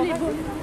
les